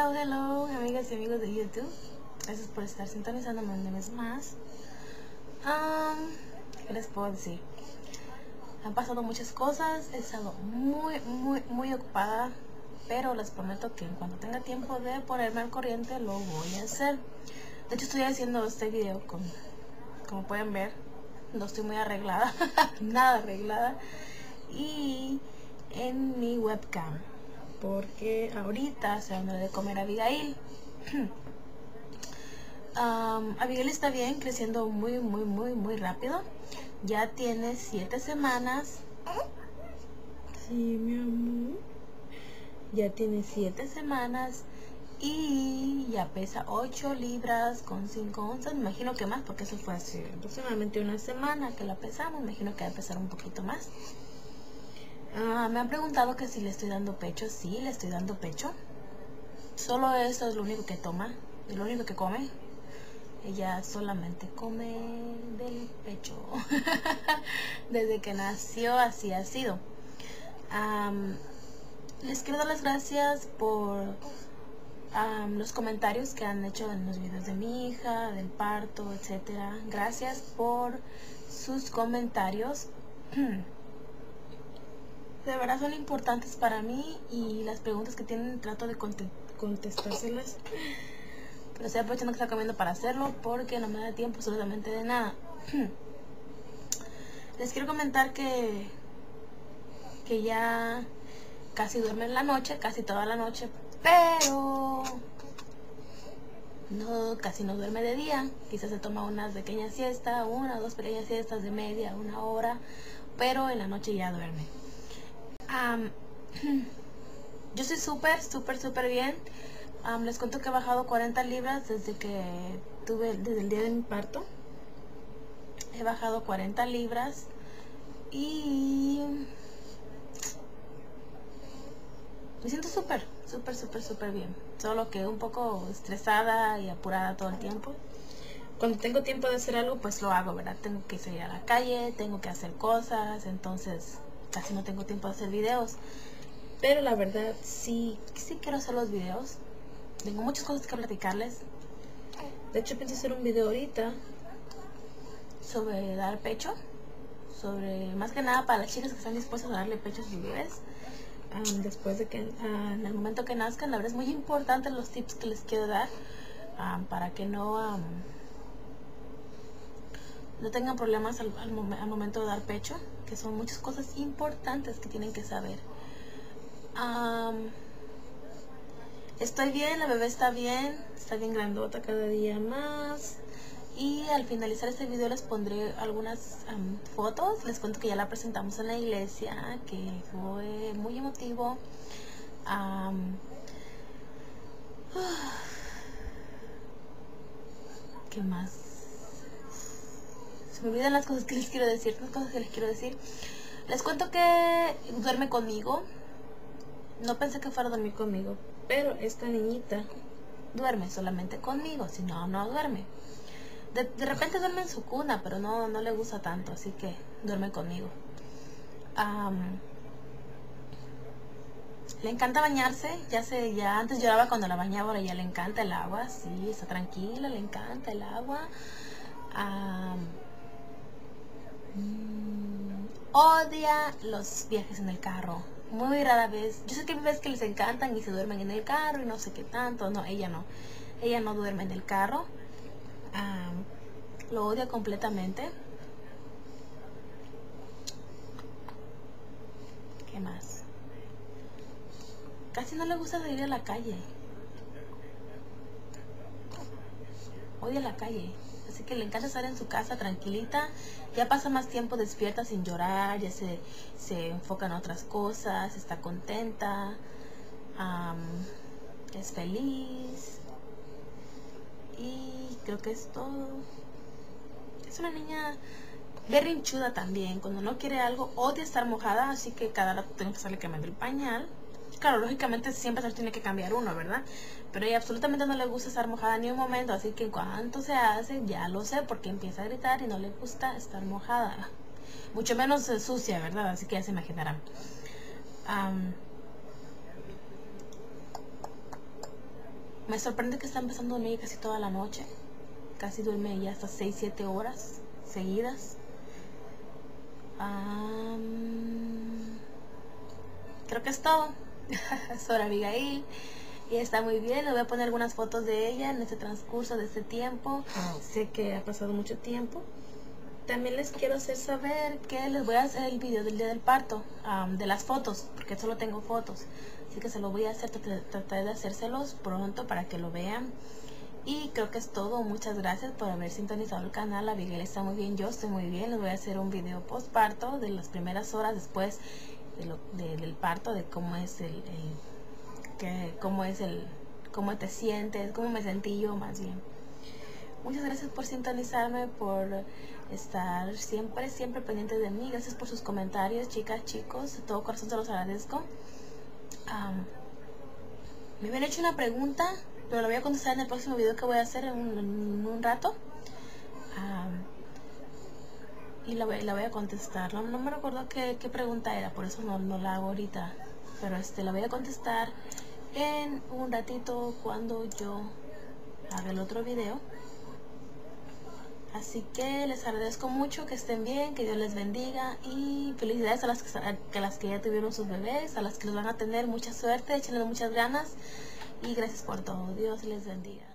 Hello, hello, amigas y amigos de YouTube. Gracias por estar sintonizándome una vez más. Um, ¿Qué les puedo decir? Han pasado muchas cosas, he estado muy, muy, muy ocupada, pero les prometo que en cuanto tenga tiempo de ponerme al corriente lo voy a hacer. De hecho, estoy haciendo este video con, como pueden ver, no estoy muy arreglada, nada arreglada, y en mi webcam porque ahorita se va de comer a Abigail. Abigail está bien, creciendo muy, muy, muy, muy rápido. Ya tiene siete semanas. Sí, mi amor. Ya tiene siete semanas y ya pesa 8 libras con 5 onzas. Me imagino que más, porque eso fue hace aproximadamente una semana que la pesamos. Me imagino que va a pesar un poquito más. Ah, me han preguntado que si le estoy dando pecho. Sí, le estoy dando pecho. Solo eso es lo único que toma, es lo único que come. Ella solamente come del pecho. Desde que nació así ha sido. les quiero dar las gracias por los comentarios que han hecho en los videos de mi hija, del parto, etcétera. Gracias por sus comentarios. de verdad son importantes para mí y las preguntas que tienen trato de contestárselas. Pero estoy aprovechando que está comiendo para hacerlo porque no me da tiempo absolutamente de nada. Les quiero comentar que, que ya casi duerme en la noche, casi toda la noche, pero no, casi no duerme de día. Quizás se toma unas pequeñas siestas, una o dos pequeñas siestas de media, una hora, pero en la noche ya duerme. yo estoy súper, súper, súper bien. les cuento que he bajado 40 libras desde que tuve, desde el día de mi parto. He bajado 40 libras y me siento súper, súper, súper, súper bien. Solo que un poco estresada y apurada todo el tiempo. Cuando tengo tiempo de hacer algo, pues lo hago, ¿verdad? Tengo que salir a la calle, tengo que hacer cosas, entonces casi no tengo tiempo de hacer videos. Pero la verdad sí, sí quiero hacer los videos. Tengo muchas cosas que platicarles. De hecho pensé hacer un video ahorita sobre dar pecho. Sobre, más que nada para las chicas que están dispuestas a darle pecho a sus bebés. después de que, ah, en el momento que nazcan, la verdad es muy importante los tips que les quiero dar. para que no no tengan problemas al, momento de dar pecho, que son muchas cosas importantes que tienen que saber. estoy bien, la bebé está bien, está bien grandota cada día más. Y al finalizar este video les pondré algunas fotos. Les cuento que ya la presentamos en la iglesia, que fue muy emotivo. ¿Qué más? Me olvidan las cosas que les quiero decir, las cosas que les quiero decir. Les cuento que duerme conmigo. No pensé que fuera a dormir conmigo, pero esta niñita duerme solamente conmigo, si no, no duerme. De, repente duerme en su cuna, pero no, no le gusta tanto, así que duerme conmigo. le encanta bañarse, ya se, ya antes lloraba cuando la bañaba, ahora ya le encanta el agua, sí, está tranquila, le encanta el agua. Odia los viajes en el carro. Muy rara vez. Yo sé que hay veces que les encantan y se duermen en el carro y no sé qué tanto. No, ella no. Ella no duerme en el carro. lo odia completamente. ¿Qué más? Casi no le gusta salir a la calle. Odia la calle. Así que le encanta estar en su casa tranquilita. Ya pasa más tiempo despierta sin llorar, ya se, enfoca en otras cosas, está contenta, es feliz. Y creo que es todo. Es una niña berrinchuda también. Cuando no quiere algo, odia estar mojada, así que cada rato tengo que estarle cambiando el pañal. Claro, lógicamente siempre se tiene que cambiar uno, ¿verdad? Pero ella absolutamente no le gusta estar mojada ni un momento, así que en cuanto se hace, ya lo sé, porque empieza a gritar y no le gusta estar mojada. Mucho menos sucia, ¿verdad? Así que ya se imaginarán. Me sorprende que está empezando a dormir casi toda la noche. Casi duerme ya hasta 6, 7 horas seguidas. creo que es todo. Sobre Abigail. Y está muy bien. Les voy a poner algunas fotos de ella en este transcurso de este tiempo. Sé que ha pasado mucho tiempo. También les quiero hacer saber que les voy a hacer el video del día del parto, de las fotos, porque solo tengo fotos. Así que se lo voy a hacer, tratar de hacérselos pronto para que lo vean. Y creo que es todo. Muchas gracias por haber sintonizado el canal. La Abigail está muy bien, yo estoy muy bien. Les voy a hacer un video postparto de las primeras horas después del parto, de cómo es el, que, cómo es el, cómo te sientes, cómo me sentí yo más bien. Muchas gracias por sintonizarme, por estar siempre, siempre pendiente de mí. Gracias por sus comentarios, chicas, chicos. De todo corazón se los agradezco. me habían hecho una pregunta, pero la voy a contestar en el próximo video que voy a hacer en un, rato. Y la voy, a contestar. No, me recuerdo qué, pregunta era, por eso no, no, la hago ahorita. Pero este la voy a contestar en un ratito cuando yo haga el otro video. Así que les agradezco mucho, que estén bien, que Dios les bendiga y felicidades a las que, las que ya tuvieron sus bebés, a las que los van a tener mucha suerte, échenle muchas ganas y gracias por todo. Dios les bendiga.